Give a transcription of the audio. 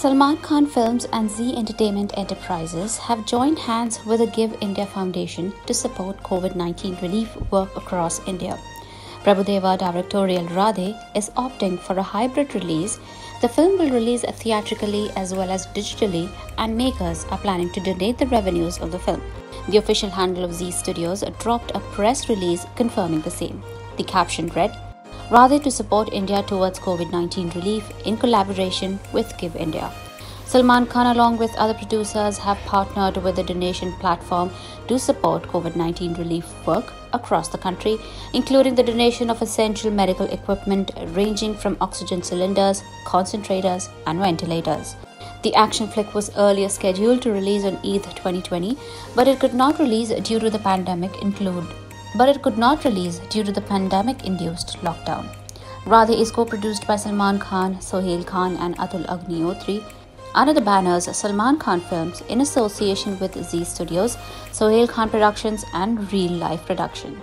Salman Khan Films and Zee Entertainment Enterprises have joined hands with the Give India Foundation to support COVID 19 relief work across India. Prabhudeva directorial Radhe is opting for a hybrid release. The film will release theatrically as well as digitally, and makers are planning to donate the revenues of the film. The official handle of Zee Studios dropped a press release confirming the same. The caption read, Radhe to support India towards COVID 19 relief in collaboration with Give India. Salman Khan, along with other producers, have partnered with the donation platform to support COVID 19 relief work across the country, including the donation of essential medical equipment ranging from oxygen cylinders, concentrators, and ventilators. The action flick was earlier scheduled to release on Eid 2020, but it could not release due to the pandemic include but it could not release due to the pandemic induced lockdown. Radhe is co produced by Salman Khan, Sohail Khan, and Atul Agnihotri under the banners Salman Khan Films in association with Zee Studios, Sohail Khan Productions, and Reel Life Production.